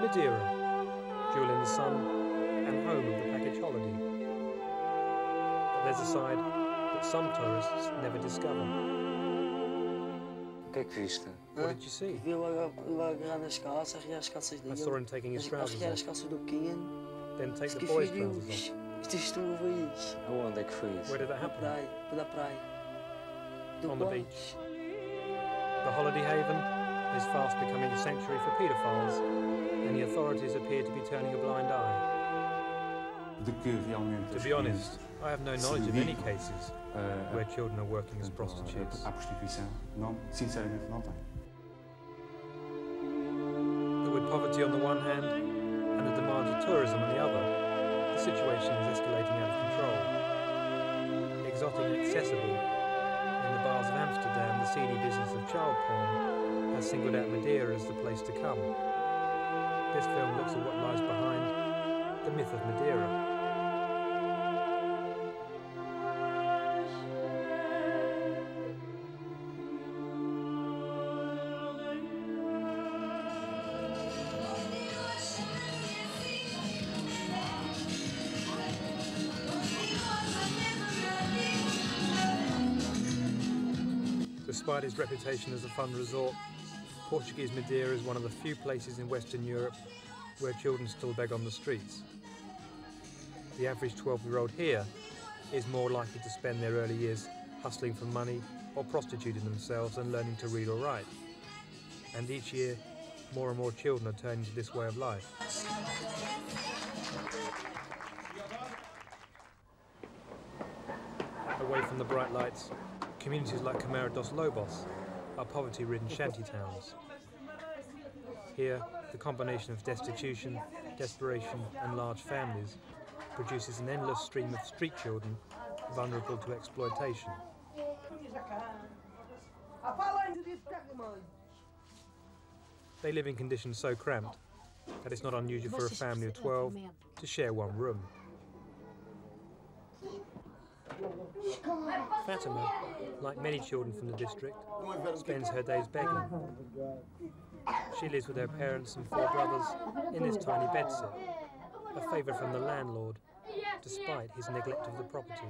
Madeira, jewel in the sun and home of the package holiday. But there's a side that some tourists never discover. O que é que viste? What did you see? Vi logo, logo agarrar nas calças, arranhar as calças I saw him taking his trousers off, calças do Ken. then take the boys' trousers off. isto estuvo isso. Aonde é que foi isso? Where did that happen? praia, pela praia. Do On the beach. The holiday haven is fast becoming a sanctuary for paedophiles, and the authorities appear to be turning a blind eye. de que realmente To be honest, I have no knowledge of any cases uh, where children are working as prostitutes. à à prostituição, não, sinceramente não tem. But with poverty on the one hand and the demands of tourism on the other, the situation is escalating out of control. Exotic and accessible, in the bars of Amsterdam, the seedy business of child porn has singled out Madeira as the place to come. This film looks at what lies behind the myth of Madeira. Despite its reputation as a fun resort, Portuguese Madeira is one of the few places in Western Europe where children still beg on the streets. The average 12 year old here is more likely to spend their early years hustling for money or prostituting themselves and learning to read or write. And each year, more and more children are turning to this way of life. Away from the bright lights, communities like Camara dos Lobos are poverty ridden shanty towns. Here, the combination of destitution, desperation, and large families produces an endless stream of street children vulnerable to exploitation. They live in conditions so cramped that it's not unusual for a family of 12 to share one room. Fatima, like many children from the district, spends her days begging. She lives with her parents and four brothers in this tiny bedsit, a favour from the landlord, despite his neglect of the property.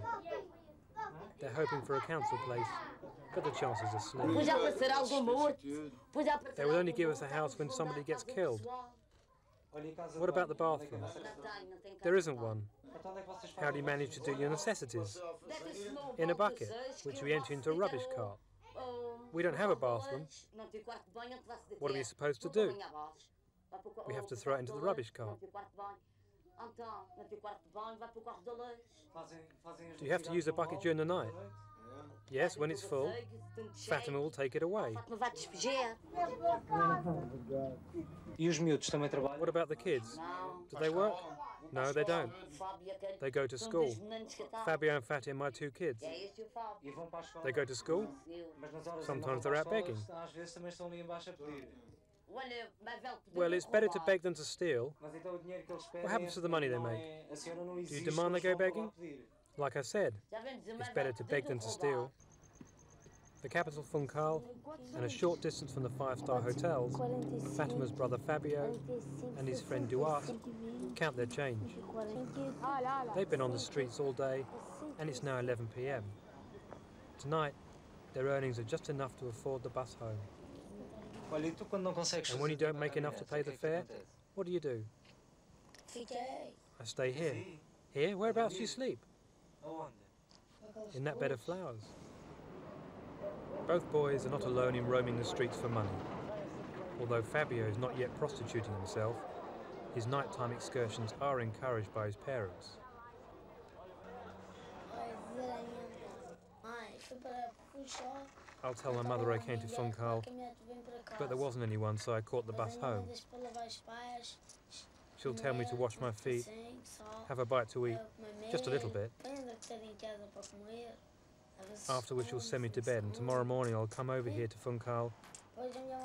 They're hoping for a council place, but the chances are slim. Pois há para ser algum morto. Pois há para They will only give us a house when somebody gets killed. What about the bathroom? There isn't one. How do you manage to do your necessities? In a bucket, which we empty into a rubbish cart. We don't have a bathroom. What are we supposed to do? We have to throw it into the rubbish cart. Do you have to use a bucket during the night? Yes, when it's full, Fatima will take it away. What about the kids? Do they work? No, they don't. They go to school. Fabio and Fatima, are my two kids. They go to school. Sometimes they're out begging. Well, it's better to beg than to steal. Pedem... happens to the money they make? Do you demand they go begging? Pedir. Like I said, Já vem dizer it's better to beg than to steal. The capital Funchal, and a short distance from the five-star hotels, Fatima's brother Fabio and his friend Duarte count their change. They've been on the streets all day, and it's now 11 p.m. Tonight, their earnings are just enough to afford the bus home. Olha, tu quando não consegues And when you don't make enough to pay the o que é que fare, what do you do? I stay here. Here? Whereabouts do you sleep? In that bed of flowers. Both boys are not alone in roaming the streets for money. Although Fabio is not yet prostituting himself, his nighttime excursions are encouraged by his parents. I'll tell my mother I came to Funchal, but there wasn't anyone, so I caught the bus home. She'll tell me to wash my feet, have a bite to eat, just a little bit. Afterwards, she'll send me to bed, and tomorrow morning I'll come over here to Funchal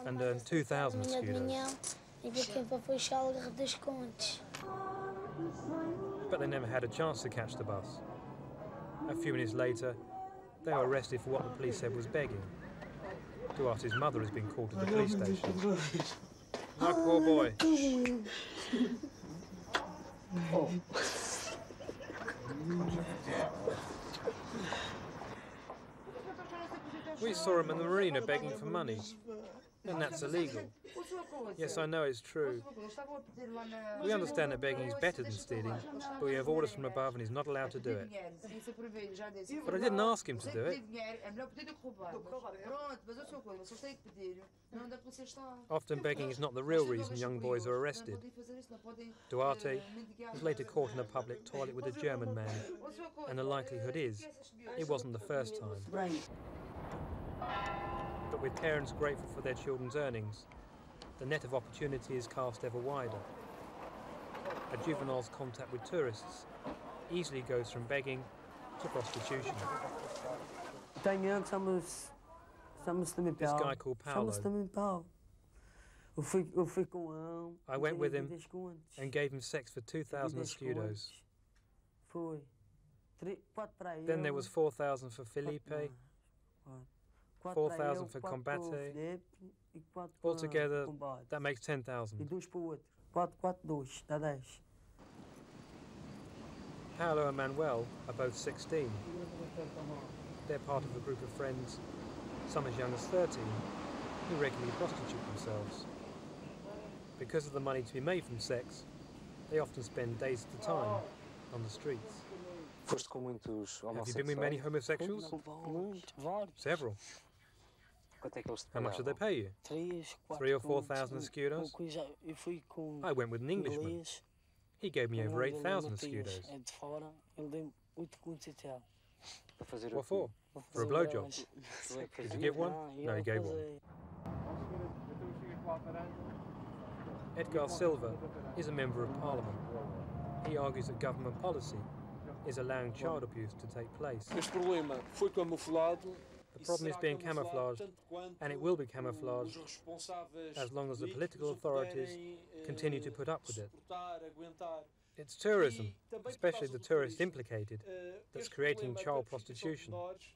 and earn 2,000 escudos. E fiquei para Funchal das Contes. But they never had a chance to catch the bus. A few minutes later, they were arrested for what the police said was begging. Duarte's mother has been called to the police station. My poor boy. We saw him in the marina begging for money, and that's illegal. Yes, I know it's true. We understand that begging is better than stealing, but we have orders from above and he's not allowed to do it. But I didn't ask him to do it. Often begging is not the real reason young boys are arrested. Duarte was later caught in a public toilet with a German man, and the likelihood is it wasn't the first time. Right. But with parents grateful for their children's earnings, the net of opportunity is cast ever wider. A juvenile's contact with tourists easily goes from begging to prostitution. Tem anos, estamos, estamos também This guy called Paolo Estamos também pau. Eu fui, eu fui com. I went with him and gave him sex for 2,000 escudos. Foi. Tre- quatro para Then there was 4,000 for Felipe, quatro- quatro para 4,000 for quatro Combate. Felipe quatro para Altogether, that makes E 10,000. dois para o outro. 4, 4, 2, dá 10. Paolo and Manuel are both 16. They're part of a group of friends, some as young as 13, who regularly prostitute themselves. Because of the money to be made from sex, they often spend days at a time on the streets. Foste com muitos Have you been with many homosexuals? Several. Quanto é que eles te How much did they pay you? 3, 4. Three or four thousand escudos? Eu fui com I went with an Englishman. inglês. He gave me over 8,000 Matias, escudos. É de fora. Ele deu 8 contos e tal. Para fazer What quê? for? Vou For a fazer blowjob? horas. Tu é que Did you fazias? give one? Não, No, he gave one. Edgar Silva is a member of parliament. He argues that government policy is allowing child abuse to take place. Problem is being camouflaged, and it will be camouflaged as long as the political authorities continue to put up with it. It's tourism, especially the tourists implicated, that's creating child prostitution,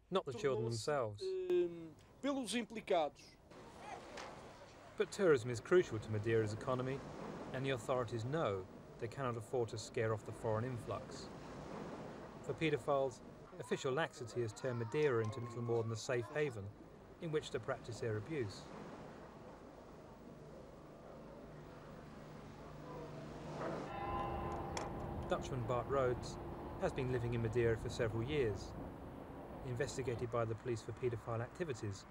not the children themselves. But tourism is crucial to Madeira's economy, and the authorities know they cannot afford to scare off the foreign influx. For paedophiles, official laxity has turned Madeira into little more than a safe haven in which to practice their abuse. Dutchman Bart Rhodes has been living in Madeira for several years. Investigated by the police for paedophile activities,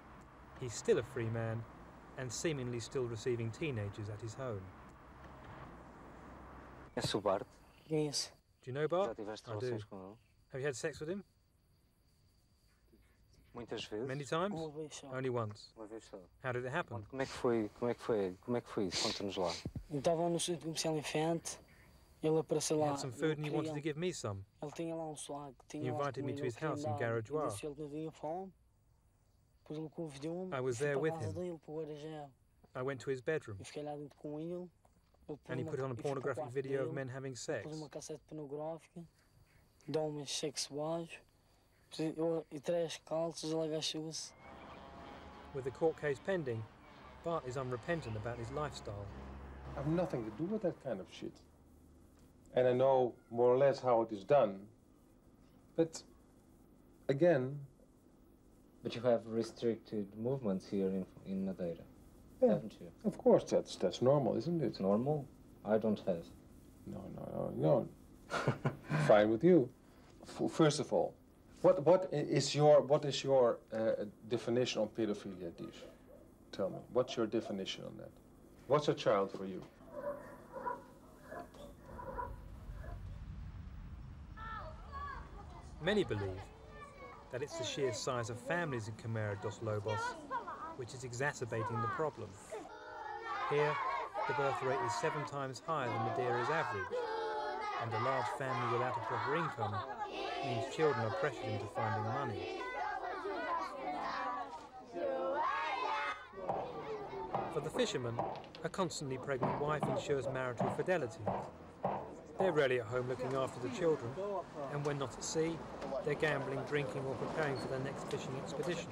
he's still a free man and seemingly still receiving teenagers at his home. Conhece o Bart? Conheço. Do you know Bart? I do. relações com ele? Have you had sex with him? Muitas vezes? Many times? Uma vez só. Only once. Uma vez só. How did it happen? Conta, Como é que foi? Como é que foi? Como é que foi isso? Conta-nos lá. Eu estava no centro comercial Infante. Ele apareceu He lá. had some eu food and he wanted queria- to give me some. Ele tinha lá um swag. Tinha He lá invited me comida, to his eu queria house in dar. Garajau. Disse ele que não tinha fome. Depois ele convidou-me. I was there with him. dele, para o Arajel. I went to his bedroom Eu fiquei lá dentro com ele. Ele and he put on a e fui para o pornographic quarto video of men having sex. Pôs uma cassete pornográfica. De homens sexuais. Eu- E três calças, ele agachou-se. With the court case pending, Bart is unrepentant about his lifestyle. I have nothing to do with that kind of shit. And I know more or less how it is done. But again, But you have restricted movements here in, in Madeira, Yeah. haven't you? of course that's that's normal, isn't It's it? normal. I don't have. No, no, no, no. Fine with you. F- First of all, what what is your what is your uh, definition on pedophilia, Dish? Tell me, what's your definition on that? What's a child for you? Many believe that it's the sheer size of families in Camara dos Lobos which is exacerbating the problem. Here, the birth rate is seven times higher than Madeira's average, and a large family without a proper income means children are pressured into finding money. For the fishermen, a constantly pregnant wife ensures marital fidelity. They're rarely at home looking after the children, and when not at sea, they're gambling, drinking, or preparing for their next fishing expedition.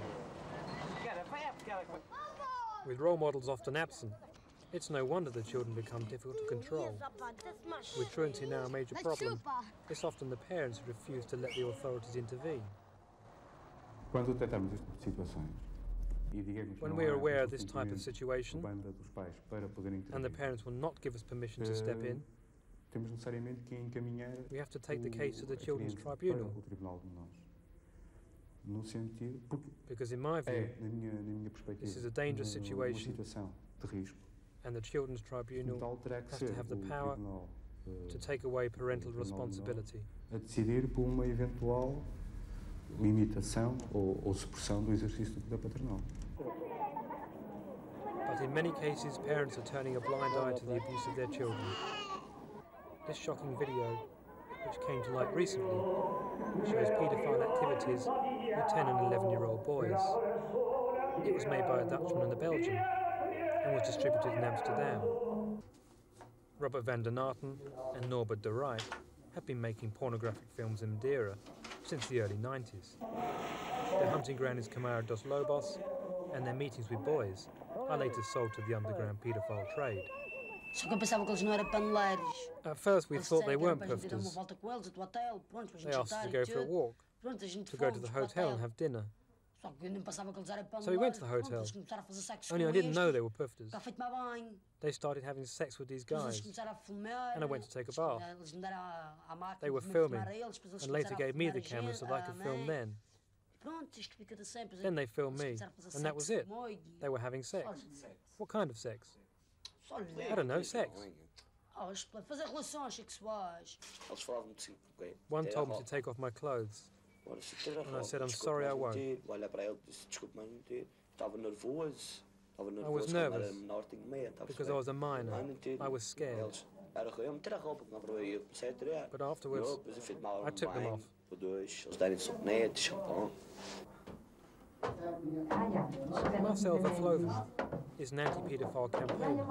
With role models often absent, It's no wonder the children become difficult to control. With truancy now a major problem, it's often the parents who refuse to let the authorities intervene. Quando detectamos este tipo de situações e digamos que When we are aware of this type of situation por banda dos pais para poderem and the parents will not give us permission to step in, eh, temos necessariamente que encaminhar we have to take the case to the Children's Tribunal. para o Tribunal de Menores. No sentido, porque Because in my eh, view, é, na minha, na minha perspectiva, This is a dangerous uma- situation. Uma situação de risco. and the Children's Tribunal tal, terá que has to have the power eh, to take away parental Tribunal de Menores responsibility. a decidir por uma eventual limitação ou, ou supressão do exercício da paternal. But in many cases, parents are turning a blind eye to the abuse of their children. This shocking video, which came to light recently, shows paedophile activities with 10 and 11 year old boys. It was made by a Dutchman and a Belgian and was distributed in Amsterdam. Robert van der Naten and Norbert de Rijk have been making pornographic films in Madeira since the early 90s. Their hunting ground is Camara dos Lobos, and their meetings with boys are later sold to the underground paedophile trade. At first, we thought they weren't gente They asked us to go for a walk, to go to the hotel and have dinner. Só que eu nem pensava que eles eram paneleiros. So we went to the hotel. eles começaram a fazer sexo Only I didn't know they were pufters. Cá feito-me banho. They started having sex with these guys começaram a filmar. and I went to take a bath. Eles me deram a, a máquina They were filming filmar a eles, depois eles and later gave me the a camera so that I a could film mãe. them. Pronto, isto fica de sempre. Then they filmed me, começaram a fazer and that was it. They were having sex. What kind of sex? I don't know, sex. Oh, eles fazer relações sexuais. Eles falavam de cinco. One told me to take off my clothes. And I said, I'm sorry, I won't. Olha para ele disse, desculpe, mas não ter. Estava nervoso. Estava I was nervoso. quando era nervous menor, tinha medo. estava a because I was a minor. Ai, não ter. I was scared. Eles, era eu meter a roupa, não para eu comecei a tirar. But afterwards, Eu, depois eu fiz mal I took them off. Por dois, eles darem sabonete, shampoo. Marcel Vervloesem is an anti-paedophile campaigner.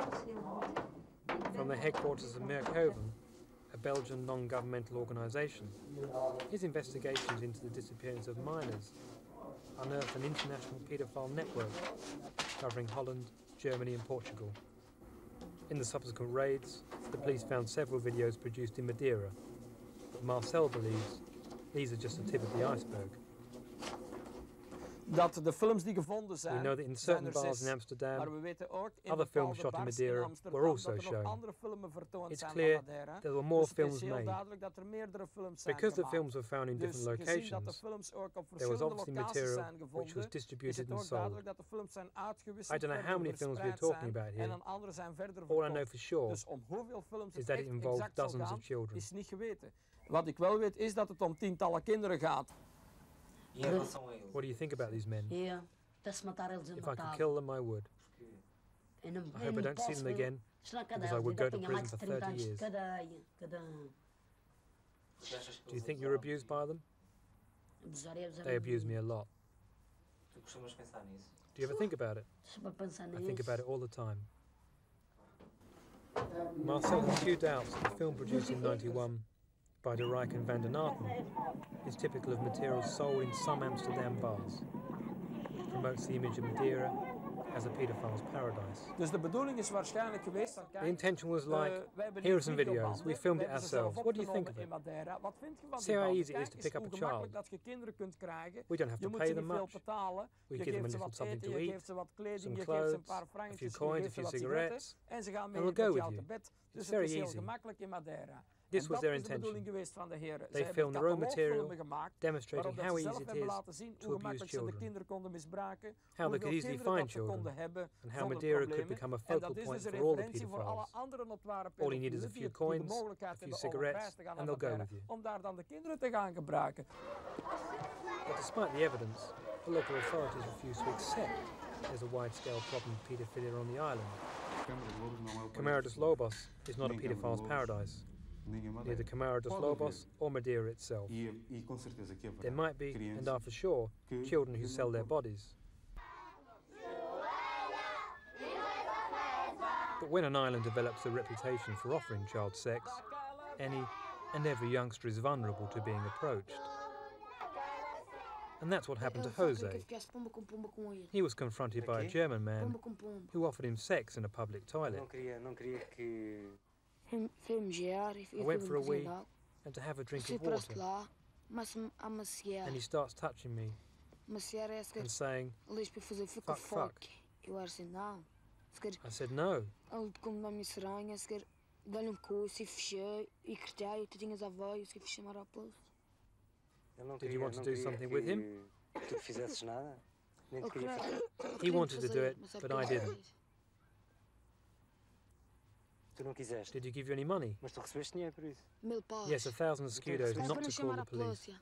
From the headquarters of Morkhoven, Belgian non-governmental organisation, his investigations into the disappearance of minors unearthed an international paedophile network covering Holland, Germany and Portugal. In the subsequent raids, the police found several videos produced in Madeira, but Marcel believes these are just the tip of the iceberg. Dat de films die gevonden zijn, We know that in certain er bars in Amsterdam, Maar we weten ook in other films shot in Madeira Amsterdam were also er shown. andere filmen vertoond It's zijn clear Madeira. there were more dus het films made. duidelijk dat er meerdere films zijn Because the gemaakt. films were found in dus different gezien dat de locations, films ook op there was obviously material zijn which was gevonden, is distributed and sold. dat de films zijn I don't know how many films we're talking about en here. aan anderen zijn verder All I know for sure Dus om hoeveel films is that it involved dozens of children. is niet geweten. Wat ik wel weet is dat het om tientallen kinderen gaat. What do you think about these men? É, até se matar eles, eu If I could kill them, I would. I hope I don't see them again because I would go to tenho prison for 30 30 anos de years. cadeia. Cada. Porque achas que Do you think you're abused by them? Abusar é abusar. They abuse me a lot. Tu costumas pensar nisso? Do you ever think about it? Deixa para pensar I think about it all the time. Marcel has few doubts that the film produced in 91 by De Rijk and Van der Naten is typical of materials sold in some Amsterdam bars, which promotes the image of Madeira as a paedophile's paradise. Dus de bedoeling is waarschijnlijk geweest van The intention was eh, like, here are some videos, we filmed it we hebben ze zelf ourselves. What do you think of it? in Madeira. Wat vind je van See how easy it is to pick up a child. dat je kinderen kunt krijgen. We don't have to pay them much. We give them a little something to eat, geeft ze wat kleding, some je geeft ze een clothes, a few coins, a few cigarettes, en ze gaan and we'll go with you. de bed. Dus It's very easy. Gemakkelijk in Madeira. This was their is de bedoeling intention. de. They filmed their hebben own material, demonstrating how easy zelf it hebben is laten zien to hoe abuse gemakkelijk children, kinderen konden misbruiken, how they could easily find dat ze konden children, and how Madeira could become a focal point for all the referentie voor alle paedophiles. All you need is a few die, die de coins, a few hebben om op cigarettes, reis te gaan and they'll go Madeira, with you. om daar dan de kinderen te gaan gebruiken. But despite the evidence, the local authorities refuse to accept there's a wide-scale problem of paedophilia on the island. Câmara de Lobos não é o Camara dos paraíso. Lobos is not a Nem Câmara de paedophile's paradise, nem a neither Camara dos Lobos or Madeira itself. E, e com que There might be, and are for sure, children who sell their bodies. But when an island develops a reputation for offering child sex, any and every youngster is vulnerable to being approached. And that's what happened to Aquela faca que Jose. ficasse pomba com pomba com ele. He was confronted by a German man Pomba com pomba. who offered him sex in a public toilet Não queria, não queria que. Foi- Foi mejar I went for a wee and to have a drink of water. lá, mas a maciar. And he starts touching me Maciar é se and saying, Aliás, para fazer fica Fuck, fuck. fuck. Eu era assim, não. Se quer, I said, no. ele como dá-me seranha, se quer, dá-lhe um coço fechei, cortei, tu tinhas a voz, fechei mais a plus. Ele não Did you want to do something with him? Tu fizesses nada? Nem te Ele queria queria- fazer. He wanted to do it, but I didn't. Did you give you any money? Mas tu recebeste dinheiro por isso. Mil paus. Yes, a thousand scudos Mas not to call the police. polícia.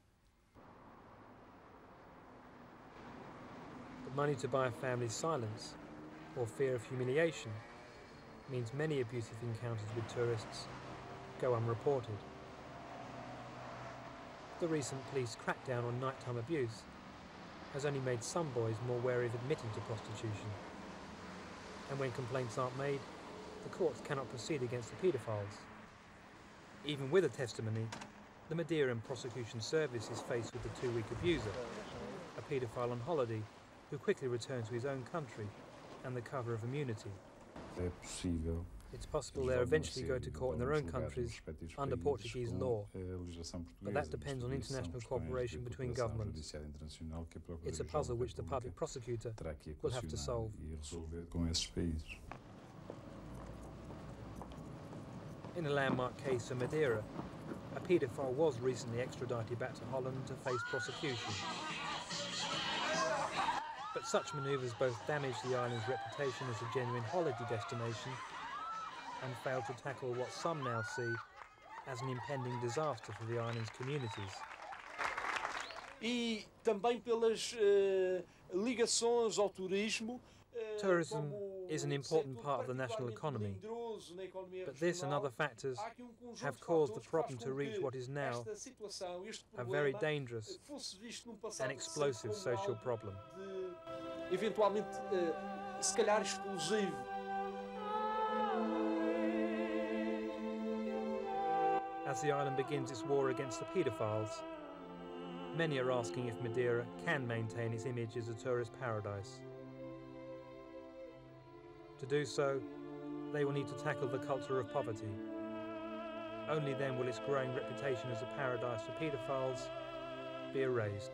But money to buy a family's silence or fear of humiliation means many abusive encounters with tourists go unreported. The recent police crackdown on nighttime abuse has only made some boys more wary of admitting to prostitution. And when complaints aren't made, the courts cannot proceed against the paedophiles. Even with a testimony, the Madeiran Prosecution Service is faced with the two-week abuser, a paedophile on holiday who quickly returns to his own country and the cover of immunity. It's possible they'll eventually go to court in their own countries under Portuguese law. But that depends on international cooperation between governments. judiciária internacional que a It's a puzzle which the public prosecutor will have to solve. e resolver com esses países. In a landmark case in Madeira, a paedophile was recently extradited back to Holland to face prosecution. But such manoeuvres both damage the island's reputation as a genuine holiday destination and fail to tackle what some now see as an impending disaster for the island's communities. E também pelas eh, ligações ao turismo. eh, Tourism is an important part of the national economy, melindroso na economia but this and other factors um have caused the problem to reach what is now esta situação, este a very dangerous fosse visto num passado and explosive social problem. eh, se calhar exclusivo. As the island begins its war against the paedophiles, many are asking if Madeira can maintain its image as a tourist paradise. To do so, they will need to tackle the culture of poverty. Only then will its growing reputation as a paradise for paedophiles be erased.